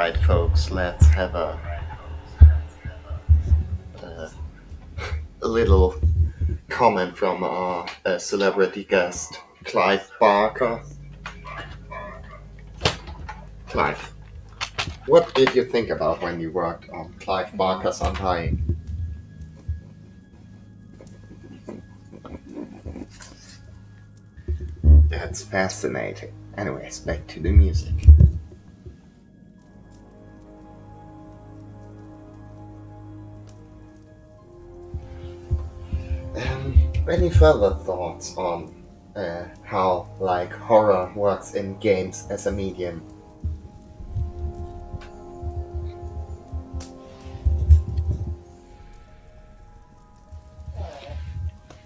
Alright, folks, let's have a, a, a little comment from our uh, celebrity guest, Clive Barker. Clive, what did you think about when you worked on Clive Barker's Undying? That's fascinating. Anyways, back to the music. Any further thoughts on uh, how like horror works in games as a medium?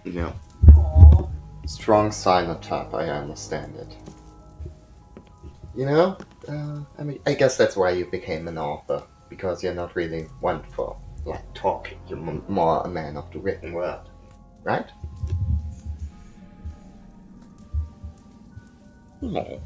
No. Strong silent type, I understand it. You know, uh, I mean, I guess that's why you became an author, because you're not really one for, like, talking. You're more a man of the written word, right? No.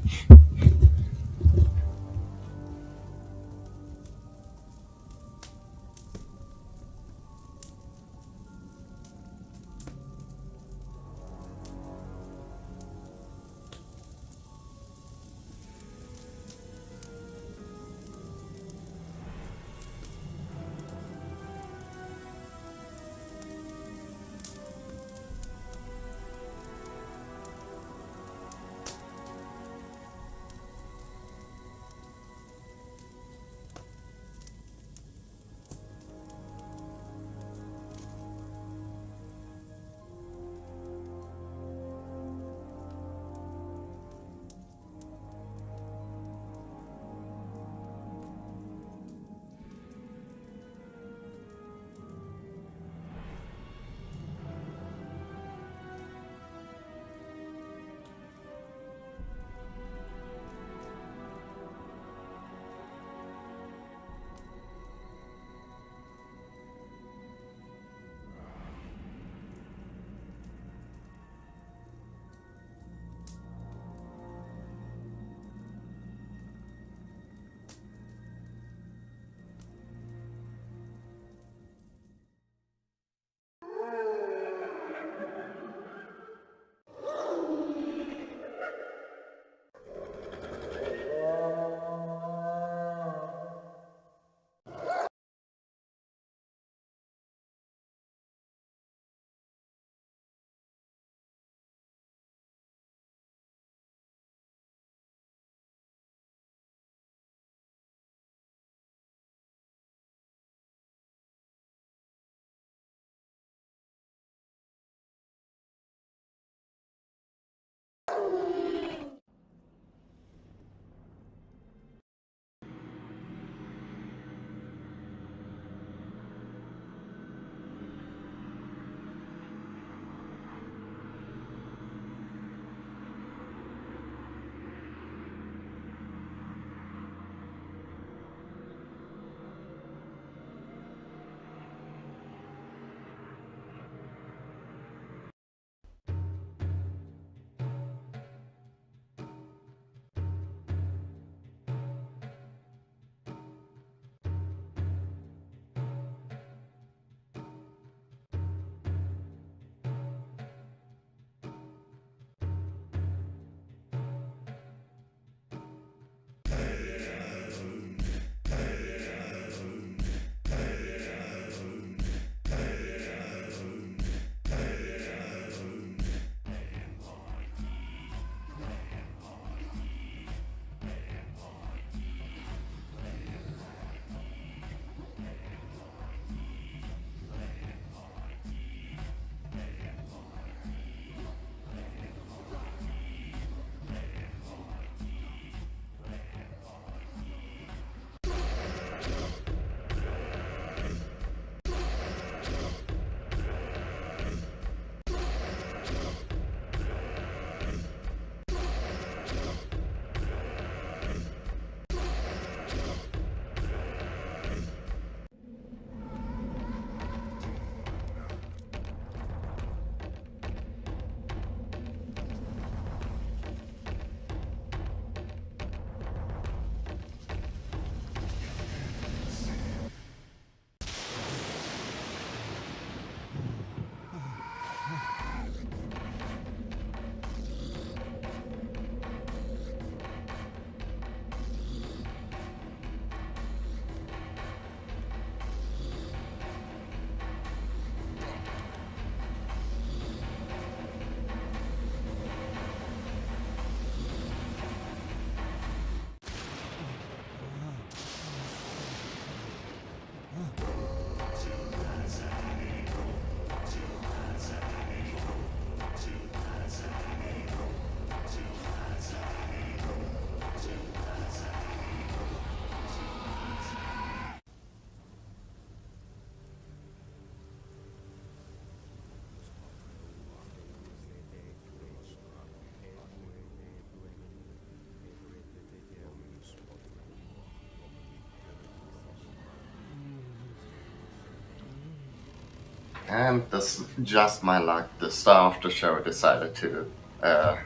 And this just my luck. The star of the show decided to uh,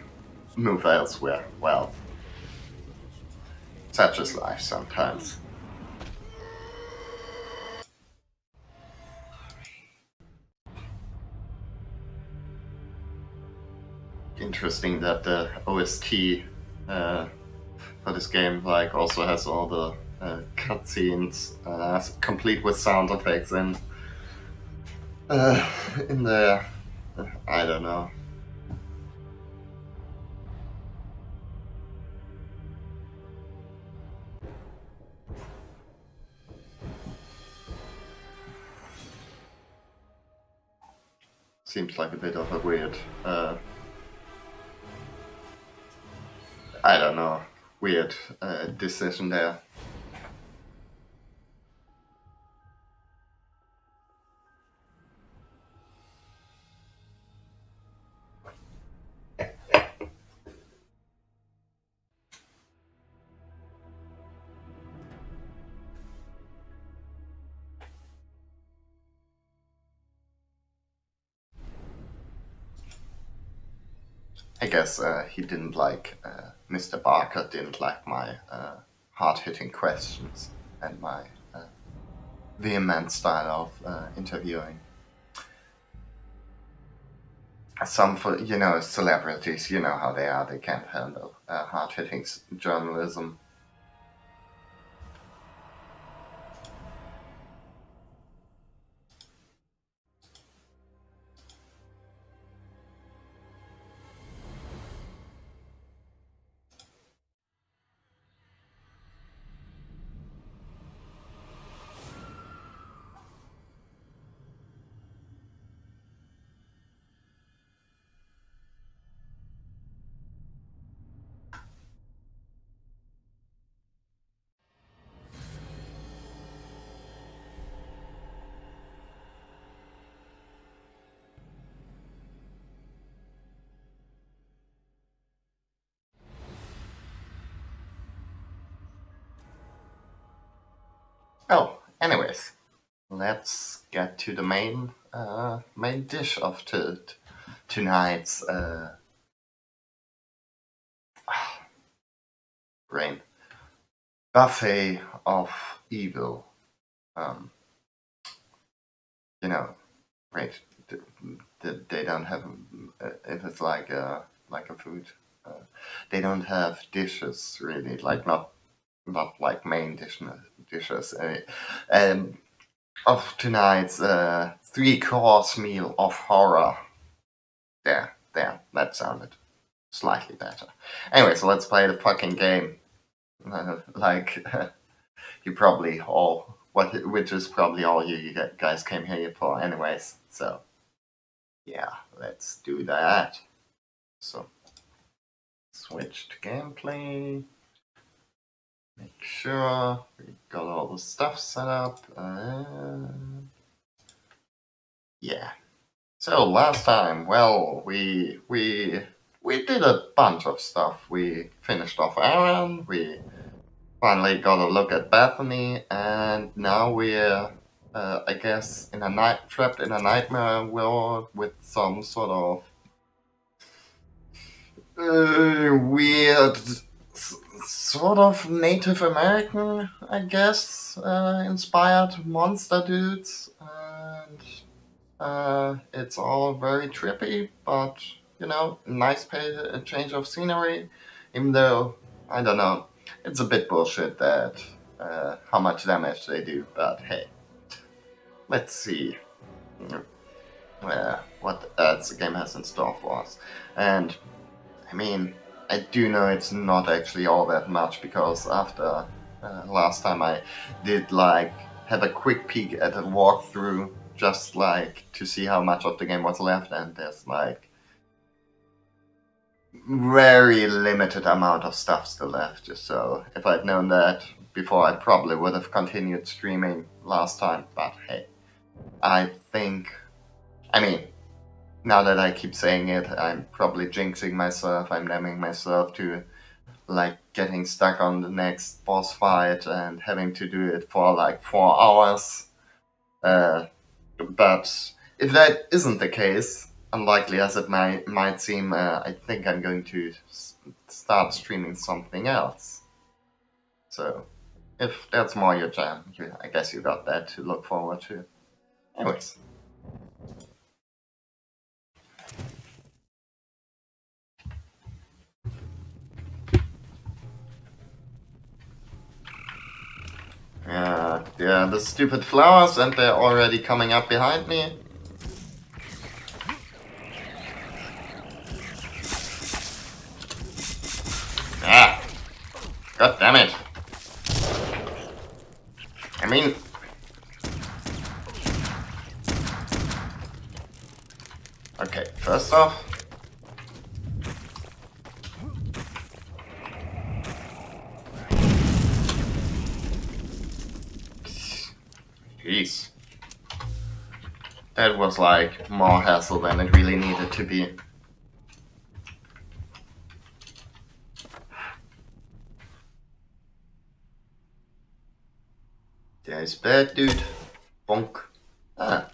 move elsewhere. Well, such is life sometimes. Interesting that the OST uh, for this game like also has all the uh, cutscenes uh, complete with sound effects and uh, in the I don't know. Seems like a bit of a weird, uh, I don't know, weird uh, decision there. I guess uh, he didn't like, uh, Mr. Barker didn't like my uh, hard hitting questions and my uh, vehement style of uh, interviewing. Some, you know, celebrities, you know how they are, they can't handle uh, hard hitting journalism. Oh, anyways, let's get to the main uh, main dish of t- tonight's uh, brain buffet of evil. Um, you know, right? They don't have if it's like a like a food. Uh, they don't have dishes really, like not not like main dish, dishes. Uh, um, of tonight's uh, three course meal of horror. There, there, that sounded slightly better. Anyway, so let's play the fucking game. Uh, like, you probably all, what, which is probably all you guys came here for, anyways. So, yeah, let's do that. So, switch to gameplay. Make sure we got all the stuff set up. Uh, yeah. So last time, well, we we we did a bunch of stuff. We finished off Aaron. We finally got a look at Bethany, and now we're, uh, I guess, in a night trapped in a nightmare world with some sort of uh, weird sort of Native American, I guess, uh, inspired monster dudes, and uh, it's all very trippy, but you know, nice pay- change of scenery. Even though I don't know, it's a bit bullshit that uh, how much damage they do, but hey, let's see. Uh, what else the game has in store for us. And I mean, I do know it's not actually all that much because after uh, last time I did like have a quick peek at a walkthrough just like to see how much of the game was left and there's like very limited amount of stuff still left. So if I'd known that before I probably would have continued streaming last time but hey I think I mean now that I keep saying it, I'm probably jinxing myself. I'm damning myself to like getting stuck on the next boss fight and having to do it for like four hours. Uh, but if that isn't the case, unlikely as it might might seem, uh, I think I'm going to start streaming something else. So, if that's more your jam, you, I guess you got that to look forward to. Anyways. Yeah, yeah, the stupid flowers and they're already coming up behind me. Ah! God damn it! I mean... Okay, first off... Jeez. That was like more hassle than it really needed to be. There's bad dude. Bonk. Ah.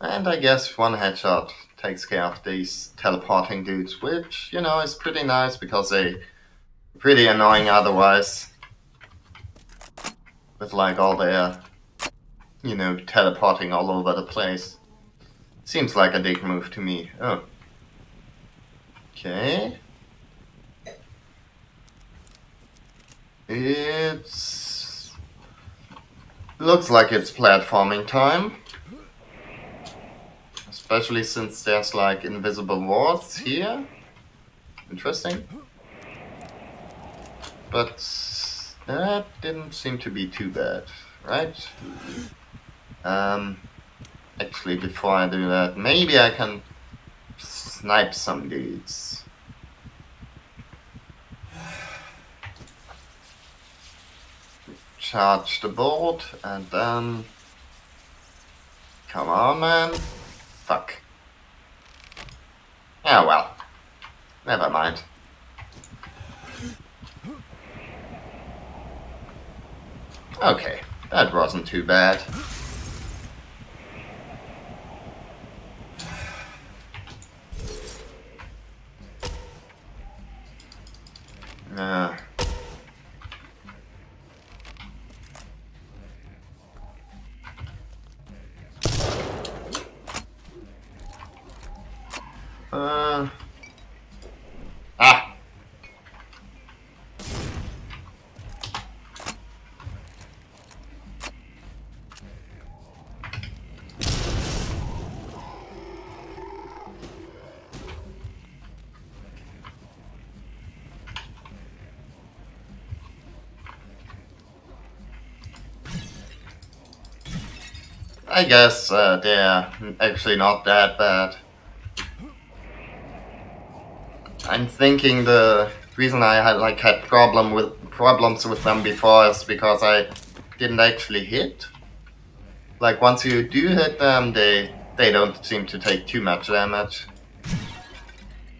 And I guess one headshot takes care of these teleporting dudes, which, you know, is pretty nice because they pretty annoying otherwise. With like all their, you know, teleporting all over the place. Seems like a dick move to me. Oh. Okay. It's Looks like it's platforming time. Especially since there's like invisible walls here. Interesting. But that didn't seem to be too bad, right? Um, actually, before I do that, maybe I can snipe some dudes. charge the board and then... Come on, man. Fuck. Oh well. Never mind. Okay, that wasn't too bad. Uh, Uh. I guess uh, they're actually not that bad. I'm thinking the reason I had like had problem with problems with them before is because I didn't actually hit. Like once you do hit them, they they don't seem to take too much damage.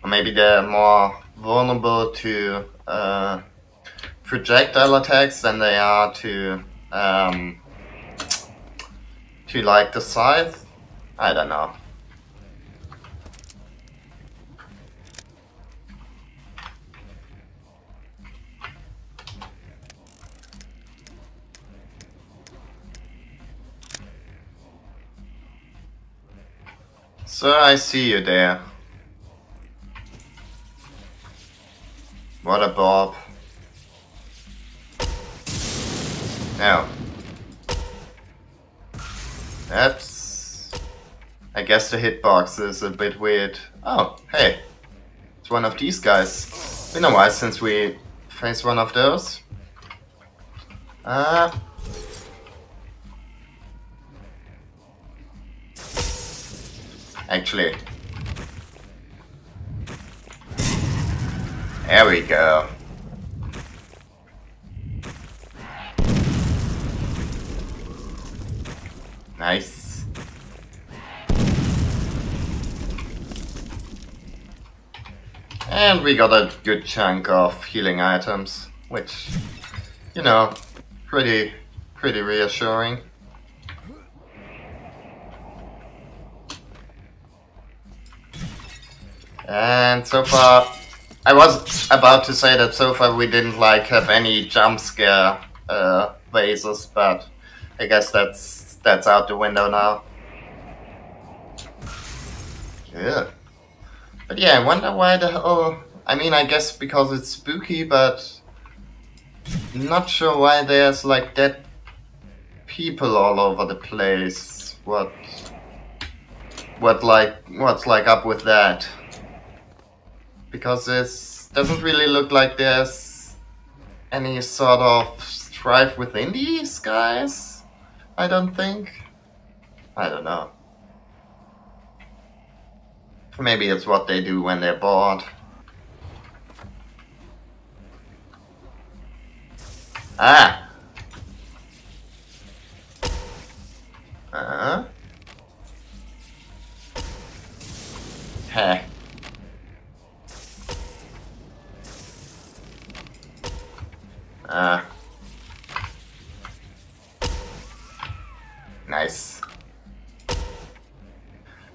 Or maybe they're more vulnerable to uh, projectile attacks than they are to um, to like the scythe. I don't know. Sir, I see you there. What a bob. Now. That's... I guess the hitbox is a bit weird. Oh, hey. It's one of these guys. Been a while since we faced one of those. Uh, actually. There we go. Nice. And we got a good chunk of healing items, which, you know, pretty, pretty reassuring. And so far, I was about to say that so far we didn't like have any jump scare uh, phases, but I guess that's that's out the window now. Yeah. But yeah, I wonder why the hell... I mean, I guess because it's spooky, but... Not sure why there's like dead people all over the place. What... What like... What's like up with that? Because this doesn't really look like there's any sort of strife within these guys. I don't think. I don't know. Maybe it's what they do when they're bored. Ah! Uh huh. Heh. Ah. Nice.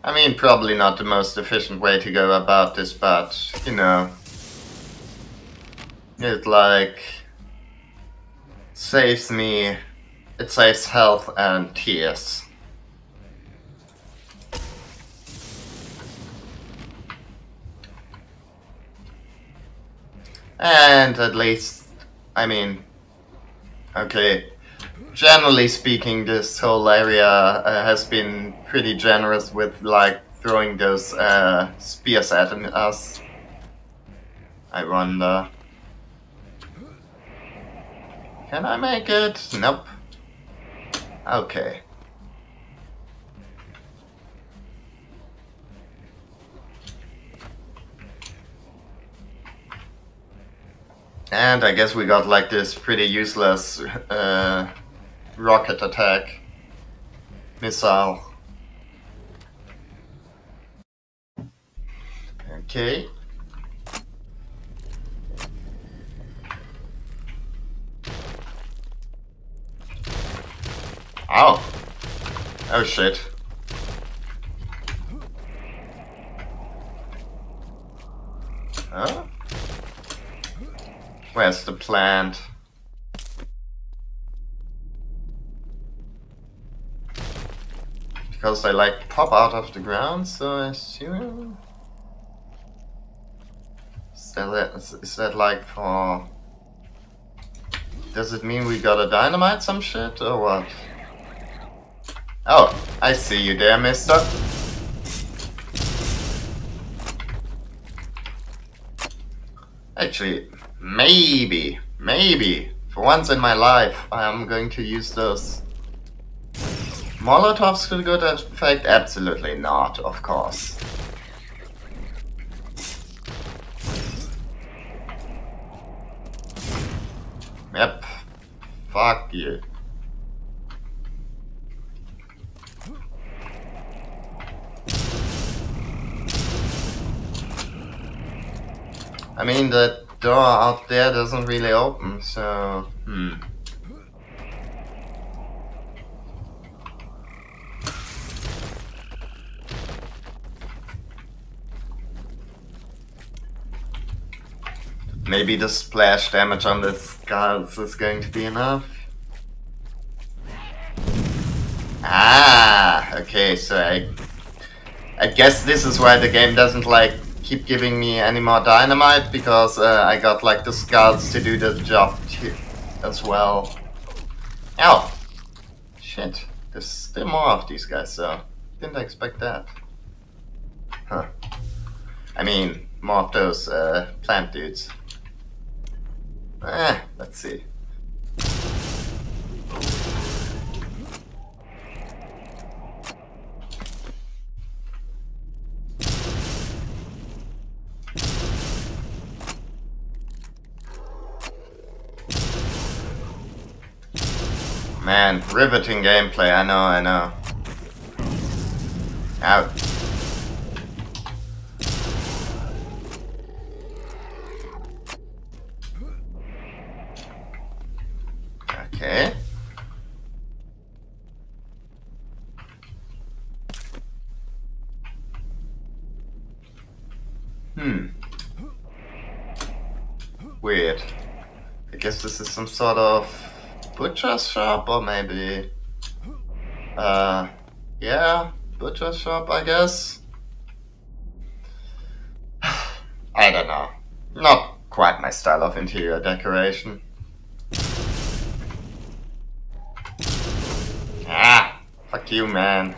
I mean, probably not the most efficient way to go about this, but, you know, it like saves me, it saves health and tears. And at least, I mean, okay, generally speaking, this whole area uh, has been pretty generous with like throwing those uh, spears at us. I wonder. Can I make it? Nope. Okay. And I guess we got like this pretty useless uh, rocket attack missile. Okay. Oh. Oh shit. Huh? Where's the plant? Because they like pop out of the ground, so I assume... Is that, is that like for... Does it mean we gotta dynamite some shit, or what? Oh, I see you there, mister. Actually, maybe, maybe, for once in my life, I'm going to use those Molotovs to good effect? Absolutely not, of course. Yep. Fuck you. I mean, the door out there doesn't really open, so... Hmm. Maybe the splash damage on this guards is going to be enough. Ah, okay, so I, I guess this is why the game doesn't like keep giving me any more dynamite because uh, I got like the scouts to do the job too, as well. Ow! Shit, there's still more of these guys, so didn't expect that. Huh. I mean, more of those uh, plant dudes. Eh, let's see. Man, riveting gameplay, I know, I know. Out. Okay. Weird. I guess this is some sort of butcher's shop or maybe... Uh, yeah, butcher's shop, I guess. I don't know. Not quite my style of interior decoration. Ah, fuck you, man.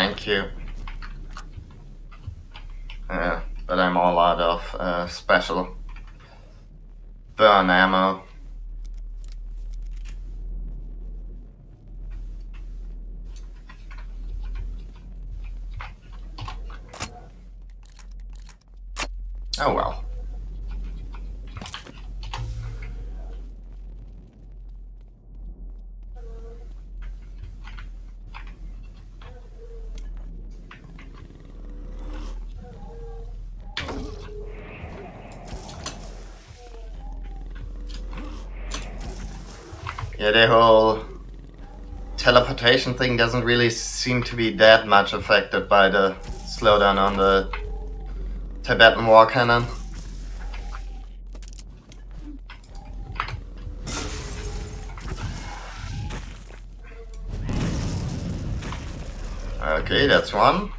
Thank you. Uh, but I'm all out of uh, special burn ammo. Oh well. The whole teleportation thing doesn't really seem to be that much affected by the slowdown on the Tibetan war cannon. Okay, that's one.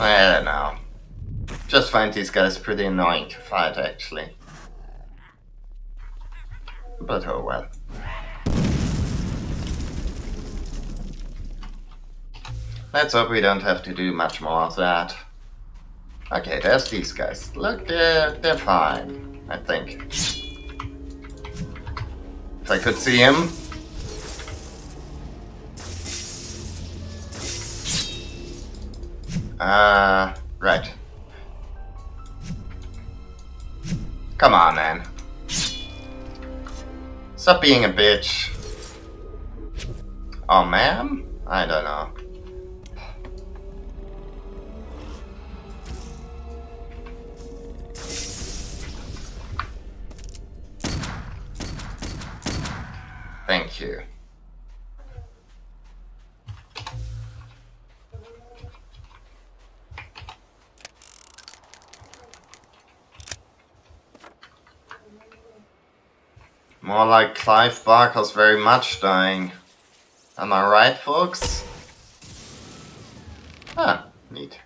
I don't know. Just find these guys pretty annoying to fight, actually. But oh well. Let's hope we don't have to do much more of that. Okay, there's these guys. Look, they're, they're fine, I think. If I could see him. Uh, right. Come on, man. Stop being a bitch. Oh, man? I don't know. Thank you. More like Clive Barker's very much dying. Am I right, folks? Ah, neat.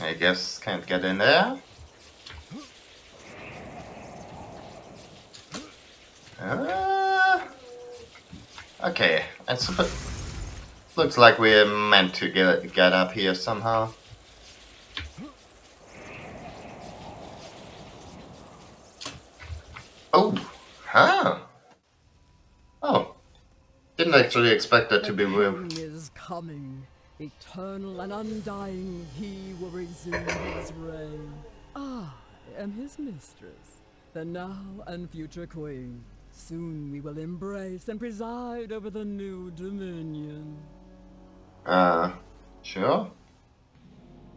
I guess can't get in there. Uh, okay, I suppose looks like we're meant to get get up here somehow. Oh, huh. Oh, didn't actually expect that to be moved. is coming. Eternal and undying, he will resume his reign. Ah, I am his mistress, the now and future queen. Soon we will embrace and preside over the new dominion. Uh, sure.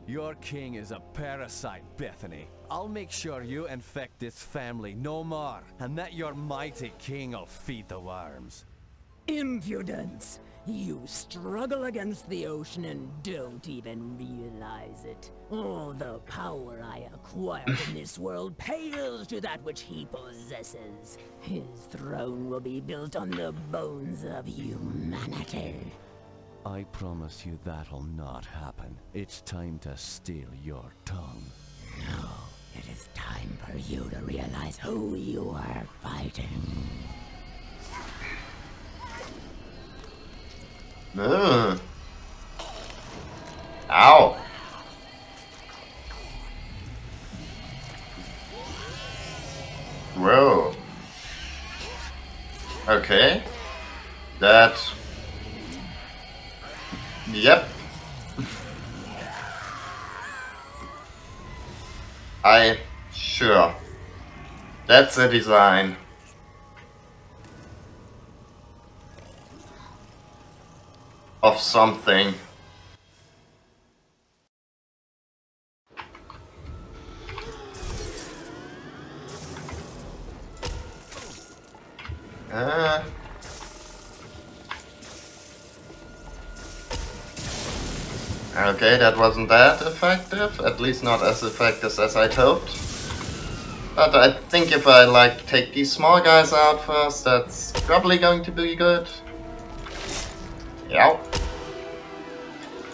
Your king is a parasite, Bethany. I'll make sure you infect this family no more, and that your mighty king will feed the worms. Impudence! You struggle against the ocean and don't even realize it. All the power I acquired in this world pales to that which he possesses. His throne will be built on the bones of humanity. I promise you that'll not happen. It's time to steal your tongue. No, it is time for you to realize who you are fighting. Ugh. Ow. Whoa. Okay. That... Yep. I... Sure. That's the design. Of something. Uh... Okay, that wasn't that effective, at least not as effective as I'd hoped. But I think if I like take these small guys out first, that's probably going to be good. Yep.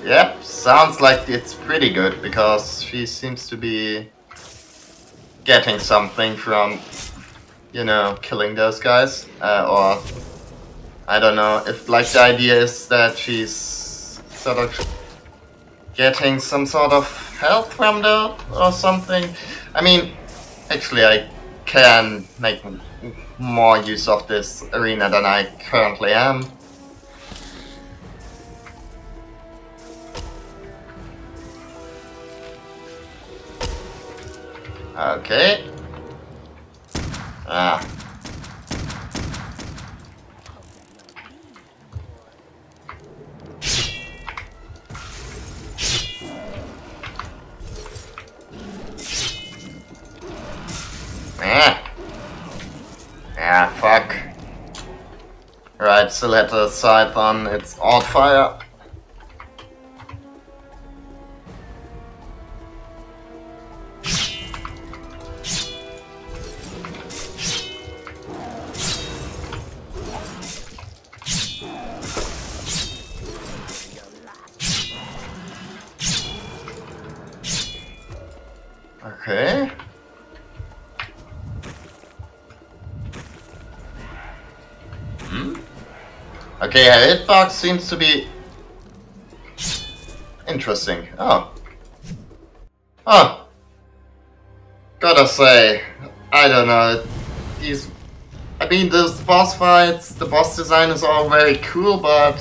Yep, sounds like it's pretty good because she seems to be getting something from, you know, killing those guys. Uh, or, I don't know, if like the idea is that she's sort of getting some sort of health from there or something. I mean, actually I can make more use of this arena than I currently am. Okay. Ah. Ah. Ah, fuck. Right, still had the scythe on its odd fire. Her hitbox seems to be interesting. Oh. Oh. Gotta say, I don't know. These, I mean, those boss fights, the boss design is all very cool, but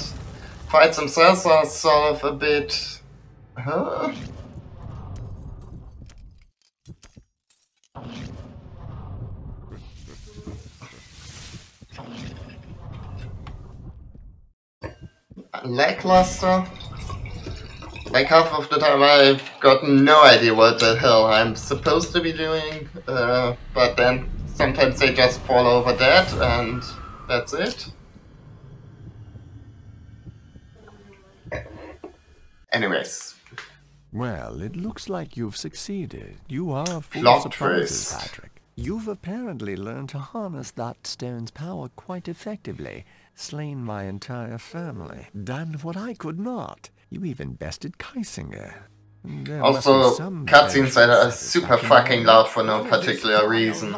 fights themselves are sort of a bit. Huh? Lackluster. Like half of the time I've got no idea what the hell I'm supposed to be doing, uh, but then sometimes they just fall over dead and that's it. Anyways, Well, it looks like you've succeeded. You are full Plot surprises. Patrick. You've apparently learned to harness that stone's power quite effectively. Slain my entire family. Done what I could not. You even bested Keisinger. There also some cutscenes that are super fucking in loud for no particular reason.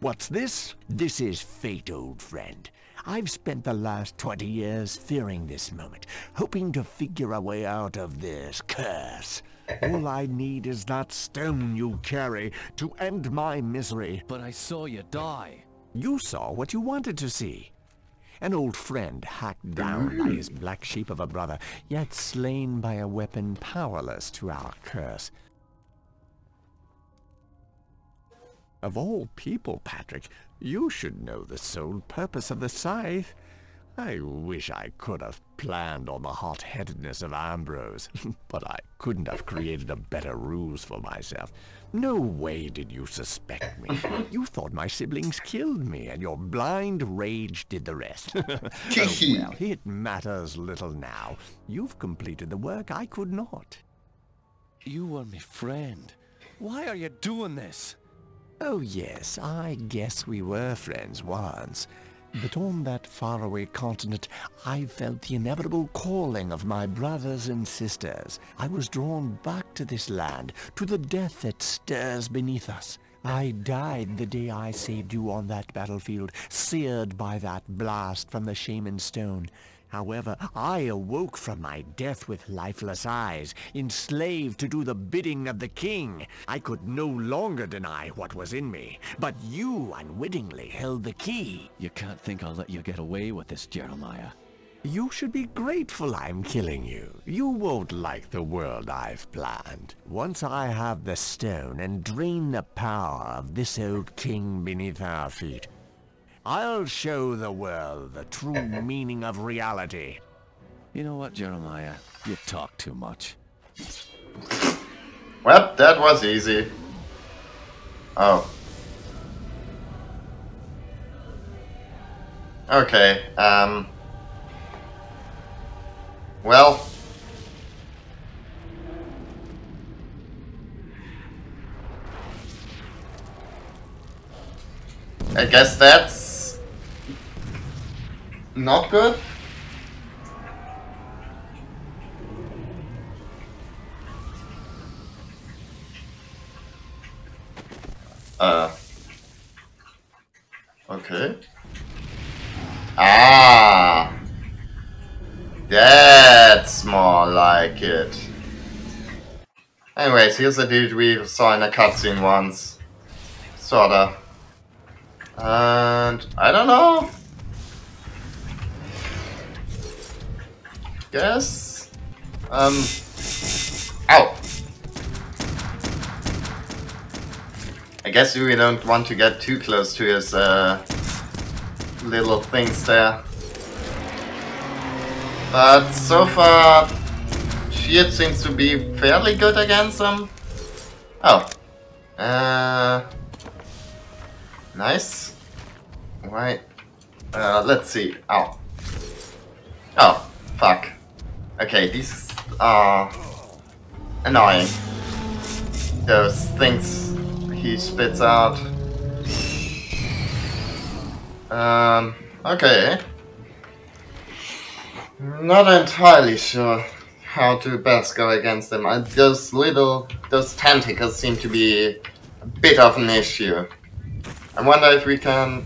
What's this? This is fate, old friend. I've spent the last 20 years fearing this moment, hoping to figure a way out of this curse. All I need is that stone you carry to end my misery. But I saw you die. You saw what you wanted to see. An old friend hacked down by his black sheep of a brother, yet slain by a weapon powerless to our curse. Of all people, Patrick, you should know the sole purpose of the scythe. I wish I could have planned on the hot-headedness of Ambrose, but I couldn't have created a better ruse for myself. No way did you suspect me. You thought my siblings killed me, and your blind rage did the rest. oh, well, it matters little now. You've completed the work I could not. You were my friend. Why are you doing this? Oh yes, I guess we were friends once. But on that faraway continent, I felt the inevitable calling of my brothers and sisters. I was drawn back to this land, to the death that stirs beneath us. I died the day I saved you on that battlefield, seared by that blast from the Shaman Stone. However, I awoke from my death with lifeless eyes, enslaved to do the bidding of the king. I could no longer deny what was in me, but you unwittingly held the key. You can't think I'll let you get away with this, Jeremiah. You should be grateful I'm killing you. You won't like the world I've planned. Once I have the stone and drain the power of this old king beneath our feet, I'll show the world the true meaning of reality. You know what, Jeremiah? You talk too much. Well, that was easy. Oh. Okay, um... Well... I guess that's... Not good? Uh... Okay. Ah! That's more like it. Anyways, here's a dude we saw in a cutscene once. Sorta. And I don't know. Guess. Um. Ow. I guess we don't want to get too close to his uh, little things there. But so far, Shield seems to be fairly good against them. Oh. Uh, nice. Right. Uh, let's see. Ow. Oh, fuck. Okay, these are annoying. Those things he spits out. Um, okay. Not entirely sure how to best go against them. Uh, those little, those tentacles seem to be a bit of an issue. I wonder if we can...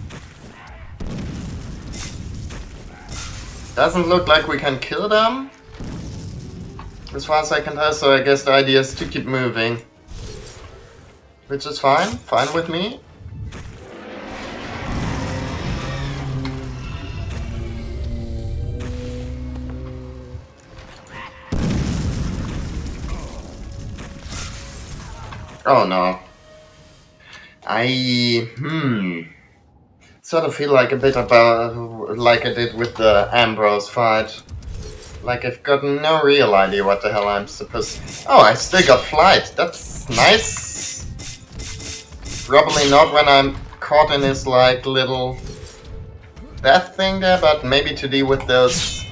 Doesn't look like we can kill them. As far as I can tell, so I guess the idea is to keep moving. Which is fine, fine with me. Oh no. I hmm sort of feel like a bit about like I did with the Ambrose fight. Like I've got no real idea what the hell I'm supposed. Oh, I still got flight. That's nice. Probably not when I'm caught in this like little death thing there, but maybe to deal with those.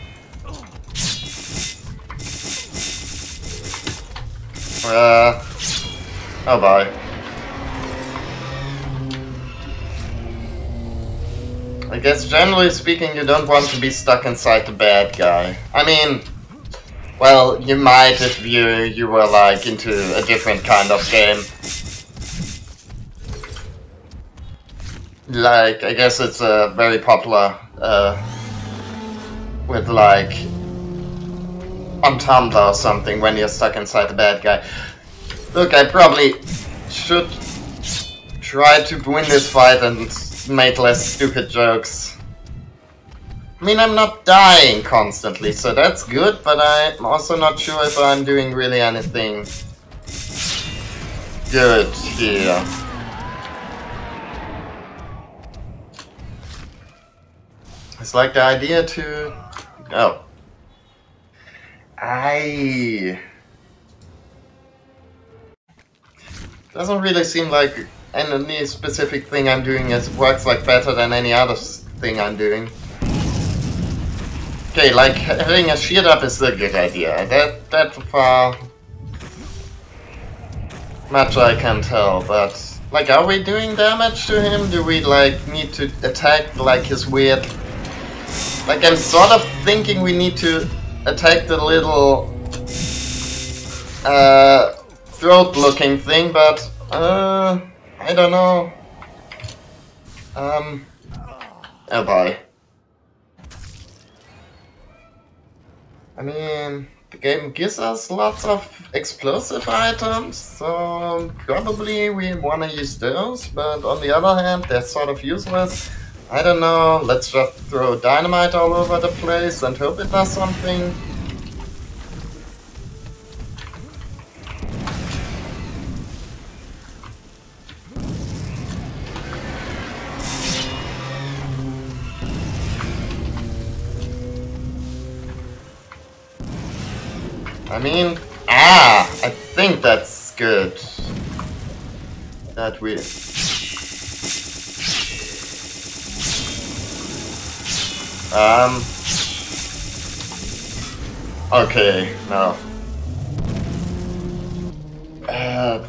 Uh, oh bye. I guess generally speaking you don't want to be stuck inside the bad guy. I mean, well, you might if you, you were like into a different kind of game. like I guess it's uh, very popular uh, with like on Tumblr or something when you're stuck inside the bad guy. Look, I probably should try to win this fight and make less stupid jokes. I mean, I'm not dying constantly, so that's good, but I'm also not sure if I'm doing really anything good here. It's like the idea to... Oh. I... Doesn't really seem like any specific thing I'm doing is works like better than any other thing I'm doing. Okay, like having a shield up is a good idea. That that far much I can tell, but like are we doing damage to him? Do we like need to attack like his weird like, I'm sort of thinking we need to attack the little uh, throat-looking thing, but uh, I don't know. Um, oh boy. I mean, the game gives us lots of explosive items, so probably we want to use those, but on the other hand, they're sort of useless. I don't know, let's just throw dynamite all over the place and hope it does something. I mean, ah, I think that's good. That we... Um... Okay, no. Uh...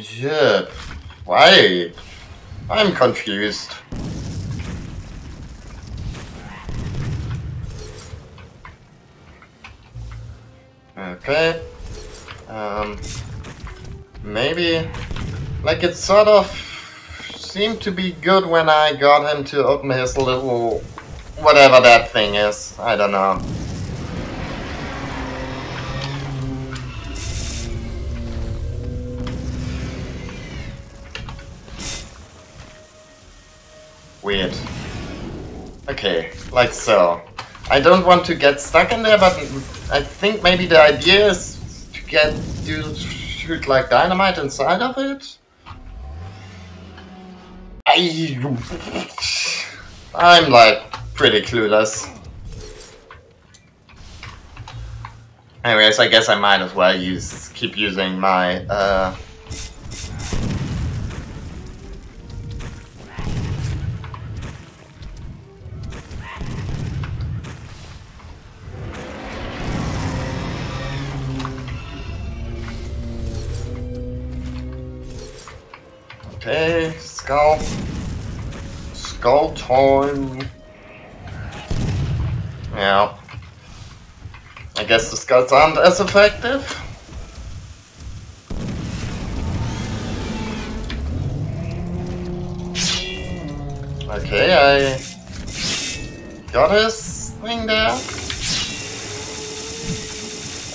Shit. Why? I'm confused. Okay. Um, maybe, like it sort of seemed to be good when I got him to open his little, whatever that thing is. I don't know. Weird. Okay, like so. I don't want to get stuck in there, but I think maybe the idea is to get to shoot like dynamite inside of it. I, I'm like pretty clueless. Anyways, I guess I might as well use keep using my uh, Skulls aren't as effective. Okay, I got his thing there.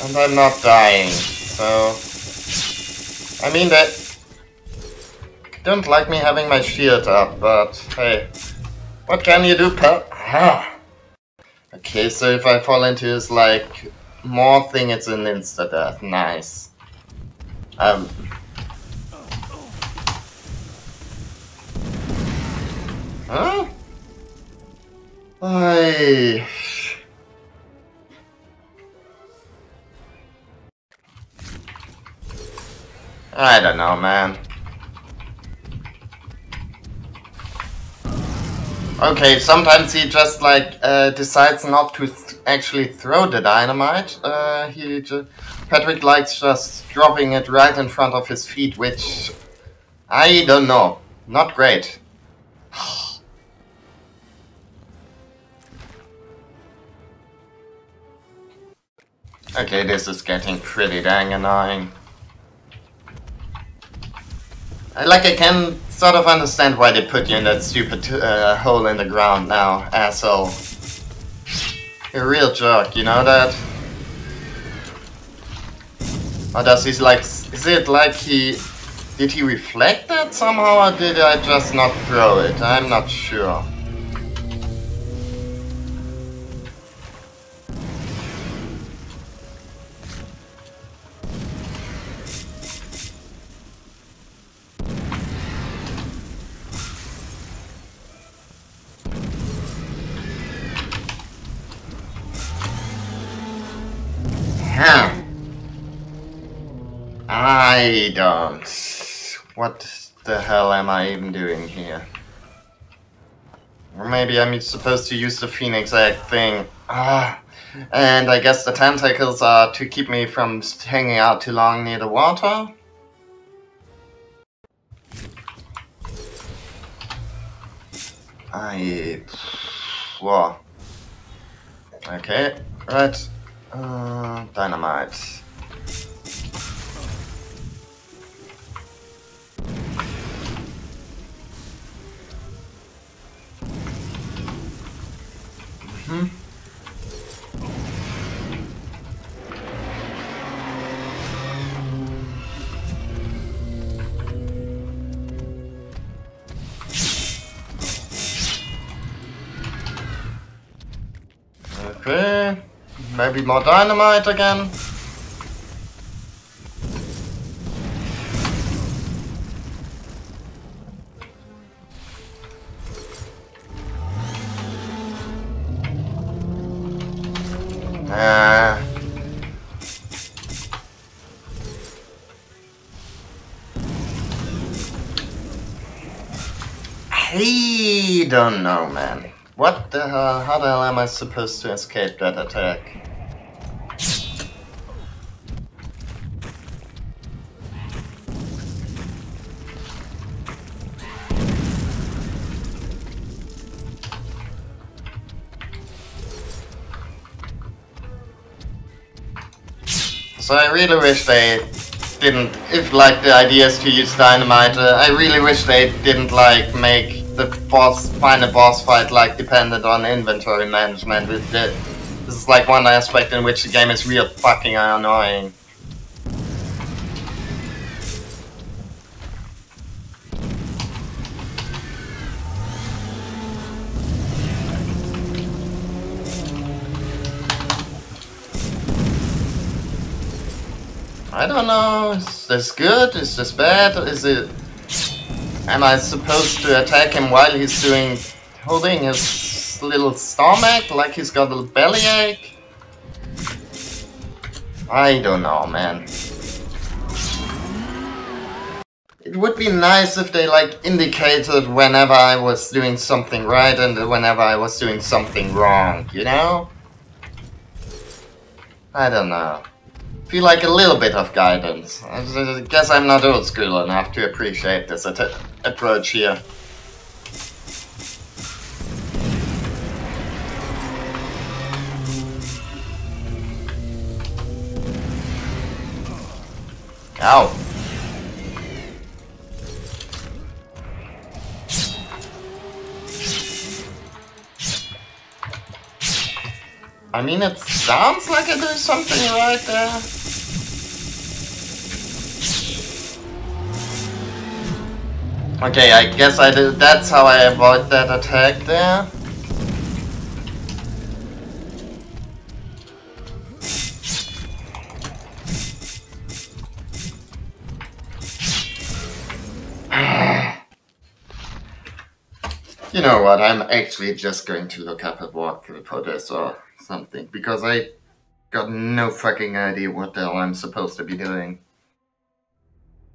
And I'm not dying, so... I mean that don't like me having my shield up, but hey. What can you do, pal? Ah. Okay, so if I fall into his, like, more thing, it's an insta-death. Nice. Um... Huh? I... I don't know, man. Okay, sometimes he just like uh, decides not to actually throw the dynamite. Uh, he Patrick likes just dropping it right in front of his feet, which I don't know, not great. okay, this is getting pretty dang annoying. I like I can sort of understand why they put you in that stupid uh, hole in the ground now, asshole. A real jerk, you know that? Or does he like, is it like he, did he reflect that somehow or did I just not throw it? I'm not sure. I don't. What the hell am I even doing here? Or maybe I'm supposed to use the phoenix egg thing. Ah, and I guess the tentacles are to keep me from hanging out too long near the water? I... Whoa. Okay, right. Uh, dynamite. Hmm? Okay, maybe more dynamite again. Don't know, man. What the hell? How the hell am I supposed to escape that attack? So I really wish they didn't, if like the idea is to use dynamite, uh, I really wish they didn't like make the boss, final boss fight like dependent on inventory management. The, this is like one aspect in which the game is real fucking annoying. I don't know. Is this good? Is this bad? Is it... Am I supposed to attack him while he's doing... Holding his little stomach like he's got a bellyache? I don't know, man. It would be nice if they like indicated whenever I was doing something right and whenever I was doing something wrong, you know? I don't know feel like a little bit of guidance. I guess I'm not old school enough to appreciate this approach here. Ow. I mean, it sounds like I do something right there. Okay, I guess I did. That's how I avoid that attack there. you know what, I'm actually just going to look up a walkthrough for this or something, because I got no fucking idea what the hell I'm supposed to be doing.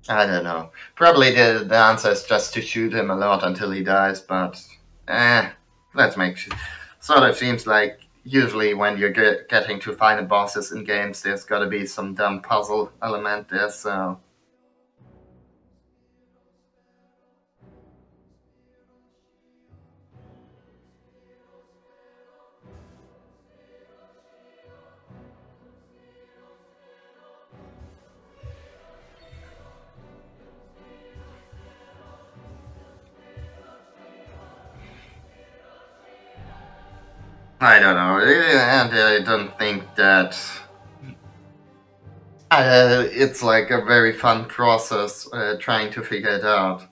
I don't know. Probably the, the answer is just to shoot him a lot until he dies, but eh, let's make sure. Sort of seems like usually when you're get, getting to final bosses in games, there's gotta be some dumb puzzle element there, so... I don't know, and I don't think that uh, it's like a very fun process uh, trying to figure it out.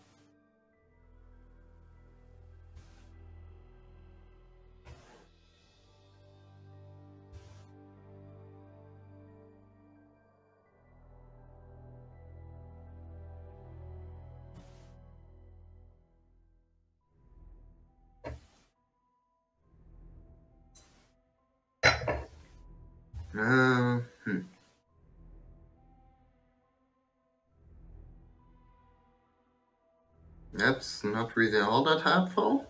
Uh, hmm. That's not really all that helpful.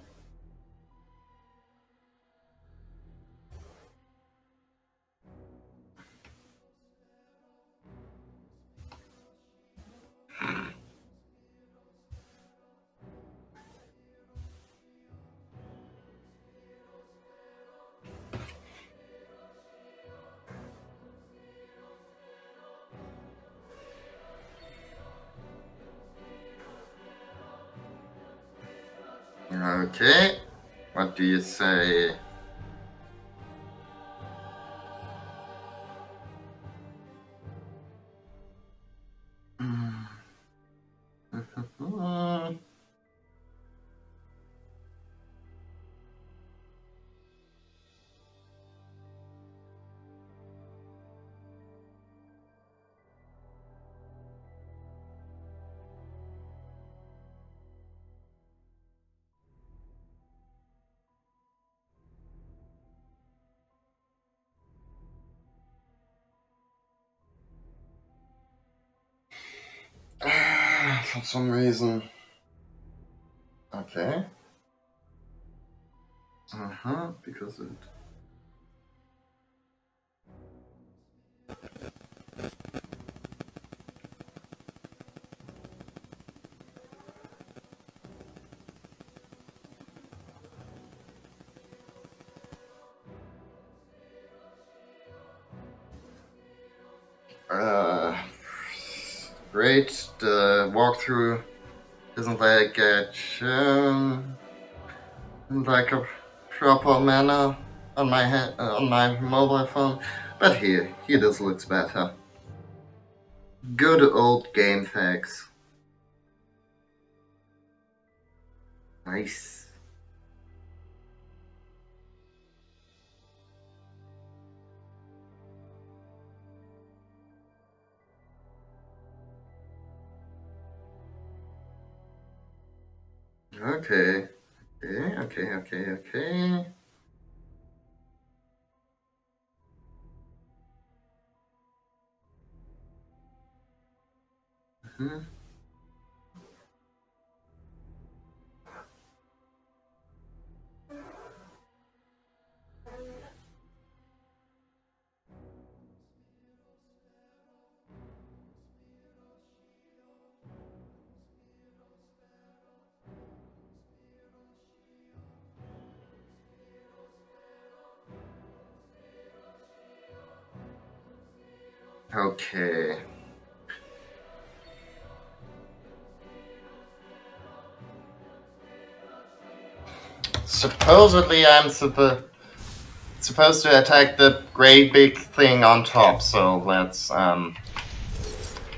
Okay, what do you say? For some reason. Okay. Uh-huh, because it... Isn't uh, um, like a um, like a proper manner on my uh, head uh, on my mobile phone, but here, here this looks better. Good old GameFAQs. Nice. Okay. Okay, okay, okay, okay. Hmm. Okay. Supposedly I'm suppo supposed to attack the great big thing on top, so let's um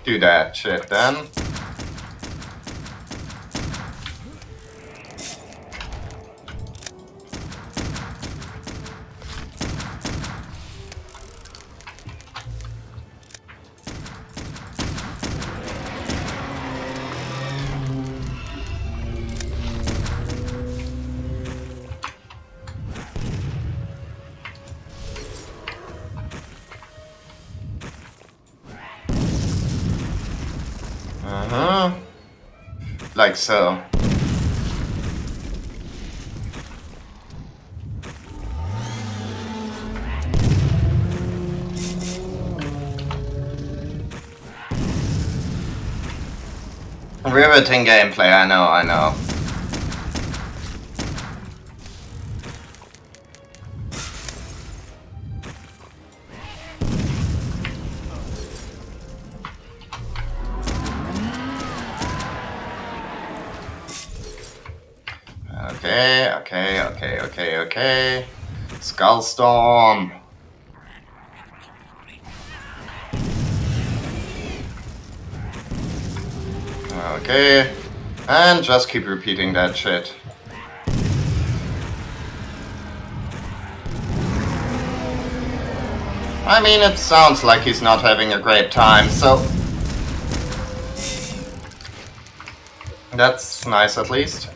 do that shit then. Riveting gameplay, I know, I know. Okay, okay, okay, okay, okay. Skull Skullstorm. Okay. And just keep repeating that shit. I mean, it sounds like he's not having a great time, so... That's nice at least.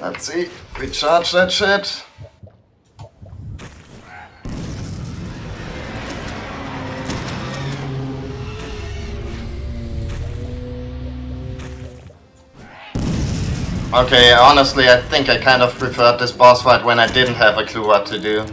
Let's see. Recharge that shit. Okay, honestly, I think I kind of preferred this boss fight when I didn't have a clue what to do.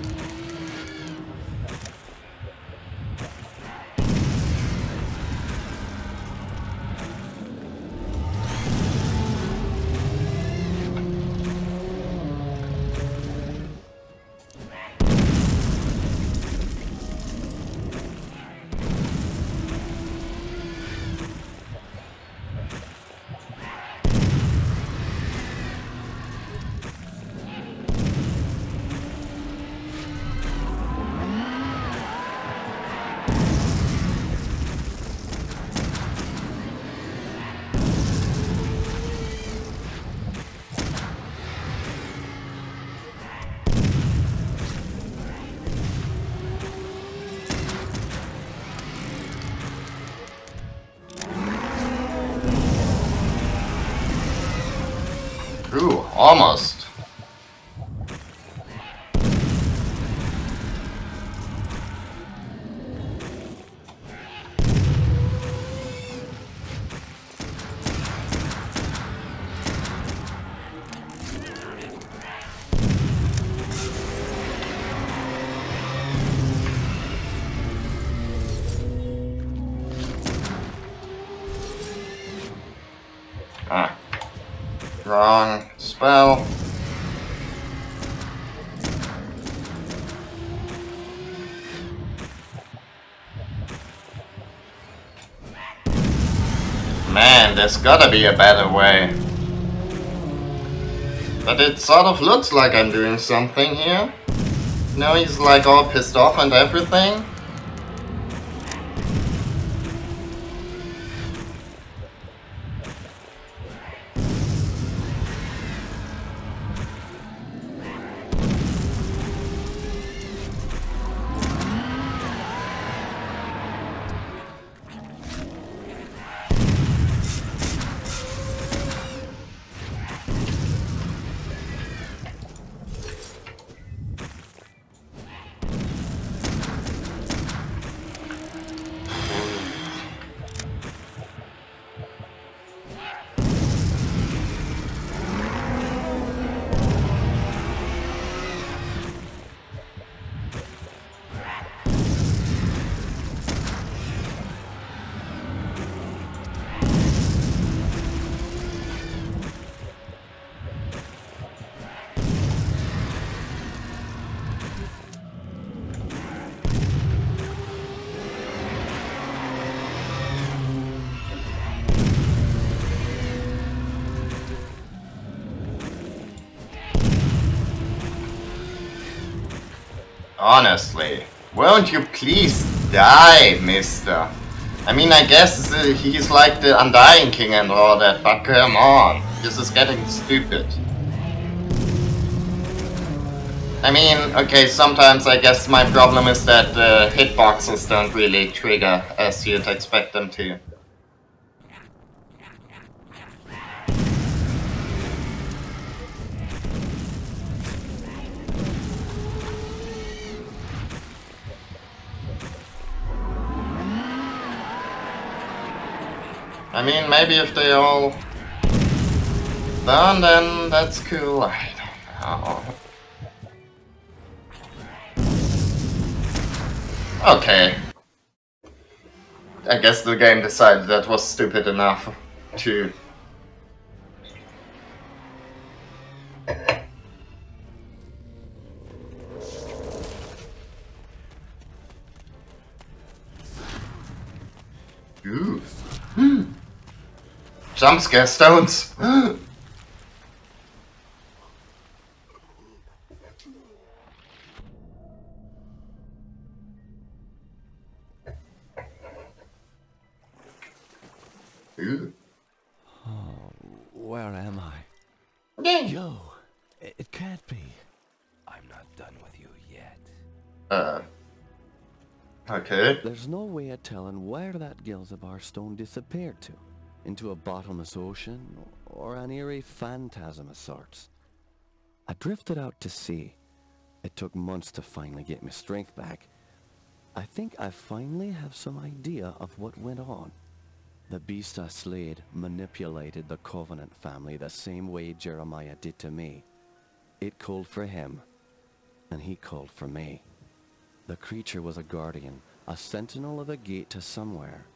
Be a better way. But it sort of looks like I'm doing something here. No, he's like all pissed off and everything. Honestly, won't you please die, mister? I mean, I guess uh, he's like the Undying King and all that, but come on. This is getting stupid. I mean, okay, sometimes I guess my problem is that the hitboxes don't really trigger as you'd expect them to. I mean, maybe if they all done, then that's cool. I don't know. Okay. I guess the game decided that was stupid enough to... Jump scare stones! Ooh. Where am I? Yeah. Yo, it, it can't be. I'm not done with you yet. Uh. Okay. There's no way of telling where that Gel'ziabar stone disappeared to. Into a bottomless ocean, or an eerie phantasm of sorts. I drifted out to sea. It took months to finally get my strength back. I think I finally have some idea of what went on. The beast I slayed manipulated the Covenant family the same way Jeremiah did to me. It called for him, and he called for me. The creature was a guardian, a sentinel of a gate to somewhere.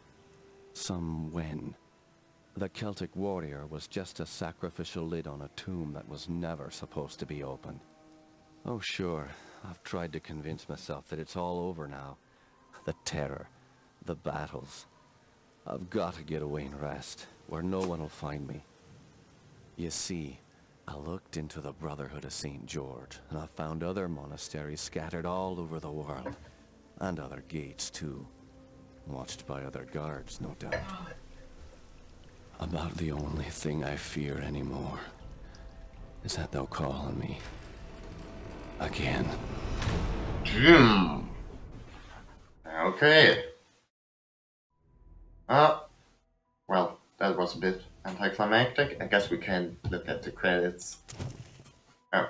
Some when. The Celtic warrior was just a sacrificial lid on a tomb that was never supposed to be opened. Oh sure, I've tried to convince myself that it's all over now. The terror, the battles. I've got to get away and rest, where no one will find me. You see, I looked into the Brotherhood of St. George, and I found other monasteries scattered all over the world. And other gates, too. Watched by other guards, no doubt. About the only thing I fear anymore is that they'll call on me. Again. Hmm. Okay. Uh, well, that was a bit anticlimactic. I guess we can look at the credits. Oh.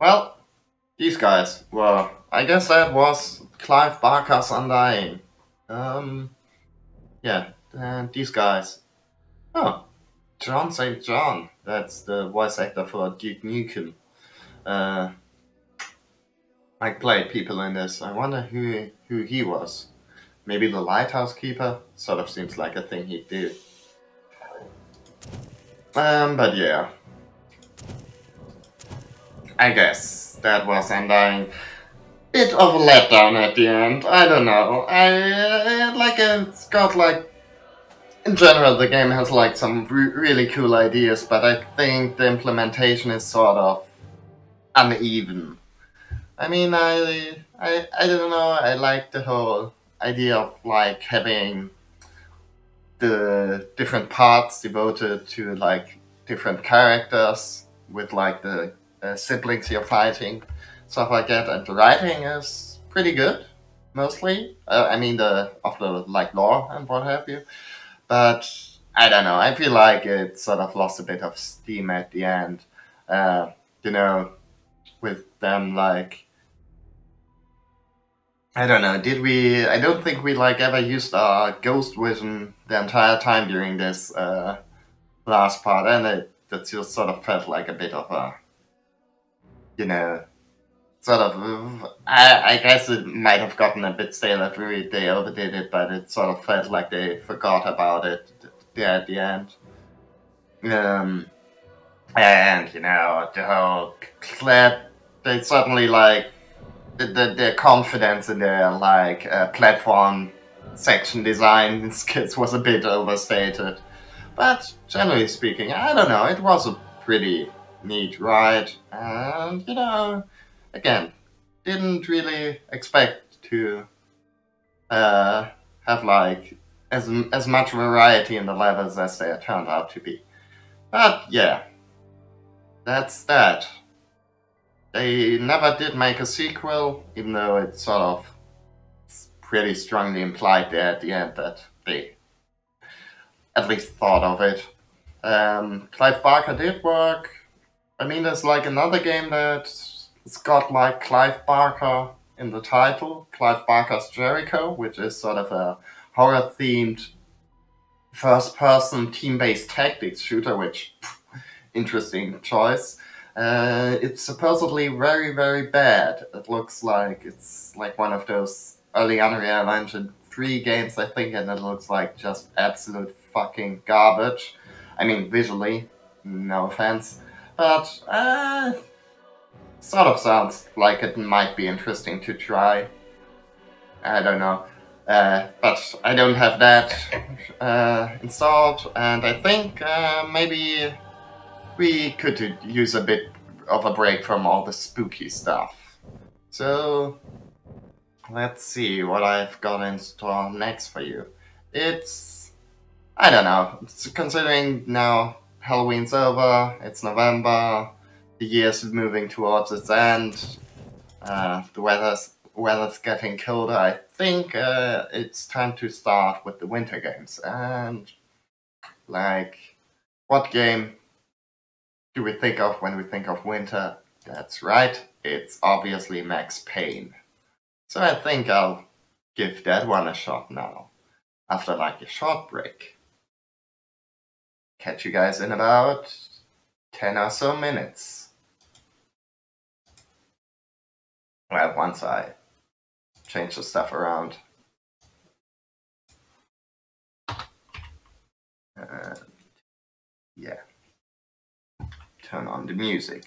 Well, these guys were, I guess that was Clive Barker's Undying. Um, yeah, and these guys. Oh, John St. John. That's the voice actor for Duke Nukem. Uh, I played people in this. I wonder who who he was. Maybe the lighthouse keeper? Sort of seems like a thing he'd do. Um, but yeah. I guess that was Undying. Bit of a letdown at the end. I don't know. I like it's got like. In general, the game has like some re really cool ideas, but I think the implementation is sort of uneven. I mean, I I I don't know. I like the whole idea of like having the different parts devoted to like different characters with like the uh, siblings you're fighting, stuff like that. And the writing is pretty good, mostly. Uh, I mean the of the like lore and what have you. But I don't know. I feel like it sort of lost a bit of steam at the end. Uh, you know, with them like I don't know. Did we? I don't think we like ever used our ghost vision the entire time during this uh, last part, and it that just sort of felt like a bit of a, you know, sort of. I, I guess it might have gotten a bit stale we, they overdid it, but it sort of felt like they forgot about it there at the end. Um, and you know the whole clip, they suddenly like the, the, their confidence in their like uh, platform section design skits was a bit overstated. But generally speaking, I don't know, it was a pretty neat ride. And, you know, again, didn't really expect to uh, have like as, as much variety in the levels as they turned out to be. But yeah, that's that. They never did make a sequel, even though it sort of pretty strongly implied there at the end that they at least thought of it. Um, Clive Barker did work. I mean, there's like another game that it's got like Clive Barker in the title, Clive Barker's Jericho, which is sort of a horror themed first person team based tactics shooter, which pff, interesting choice. Uh, it's supposedly very, very bad. It looks like it's like one of those early Unreal Engine 3 games, I think, and it looks like just absolute fucking garbage. I mean, visually, no offense. But, uh, sort of sounds like it might be interesting to try. I don't know. Uh, but I don't have that uh, installed, and I think uh, maybe we could use a bit of a break from all the spooky stuff. So, let's see what I've got in store next for you. It's. I don't know. Considering now Halloween's over, it's November, the year's moving towards its end, uh, the weather's, weather's getting colder. I think uh, it's time to start with the winter games. And, like, what game do we think of when we think of winter? That's right, it's obviously Max Payne. So I think I'll give that one a shot now, after like a short break. Catch you guys in about 10 or so minutes. Well, once I change the stuff around. And yeah turn on the music.